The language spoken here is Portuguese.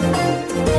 Música